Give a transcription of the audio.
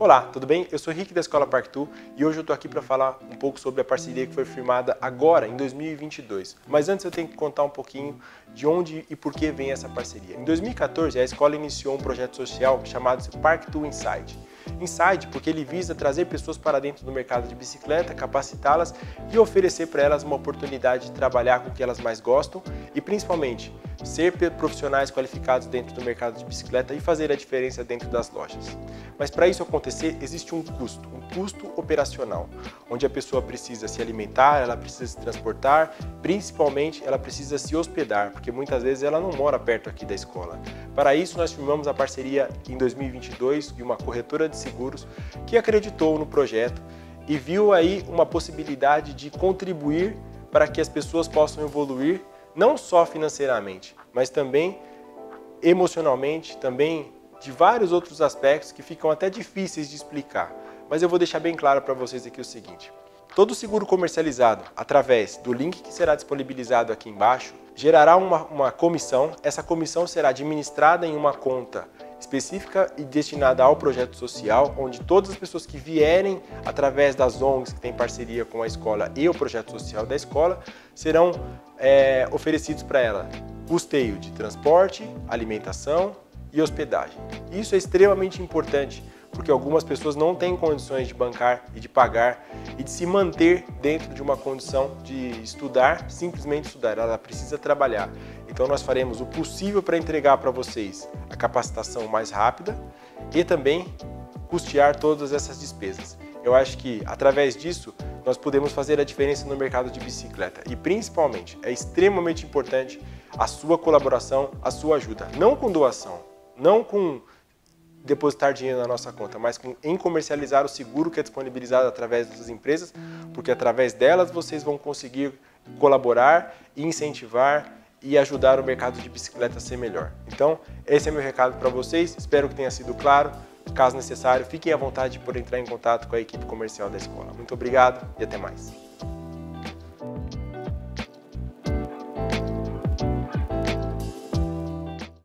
Olá, tudo bem? Eu sou Rick da Escola Parktu e hoje eu estou aqui para falar um pouco sobre a parceria que foi firmada agora, em 2022. Mas antes eu tenho que contar um pouquinho de onde e por que vem essa parceria. Em 2014, a escola iniciou um projeto social chamado Parktu Inside. Inside porque ele visa trazer pessoas para dentro do mercado de bicicleta, capacitá-las e oferecer para elas uma oportunidade de trabalhar com o que elas mais gostam e principalmente ser profissionais qualificados dentro do mercado de bicicleta e fazer a diferença dentro das lojas. Mas para isso acontecer, existe um custo, um custo operacional, onde a pessoa precisa se alimentar, ela precisa se transportar, principalmente ela precisa se hospedar, porque muitas vezes ela não mora perto aqui da escola. Para isso, nós firmamos a parceria em 2022 de uma corretora de seguros que acreditou no projeto e viu aí uma possibilidade de contribuir para que as pessoas possam evoluir não só financeiramente, mas também emocionalmente, também de vários outros aspectos que ficam até difíceis de explicar. Mas eu vou deixar bem claro para vocês aqui o seguinte: todo seguro comercializado através do link que será disponibilizado aqui embaixo gerará uma, uma comissão. Essa comissão será administrada em uma conta específica e destinada ao projeto social, onde todas as pessoas que vierem através das ONGs que têm parceria com a escola e o projeto social da escola serão é, oferecidos para ela custeio de transporte, alimentação e hospedagem. Isso é extremamente importante porque algumas pessoas não têm condições de bancar e de pagar e de se manter dentro de uma condição de estudar, simplesmente estudar, ela precisa trabalhar. Então nós faremos o possível para entregar para vocês a capacitação mais rápida e também custear todas essas despesas. Eu acho que através disso nós podemos fazer a diferença no mercado de bicicleta e principalmente é extremamente importante a sua colaboração, a sua ajuda, não com doação, não com depositar dinheiro na nossa conta, mas com, em comercializar o seguro que é disponibilizado através dessas empresas, porque através delas vocês vão conseguir colaborar incentivar e ajudar o mercado de bicicleta a ser melhor. Então, esse é meu recado para vocês, espero que tenha sido claro. Caso necessário, fiquem à vontade por entrar em contato com a equipe comercial da escola. Muito obrigado e até mais.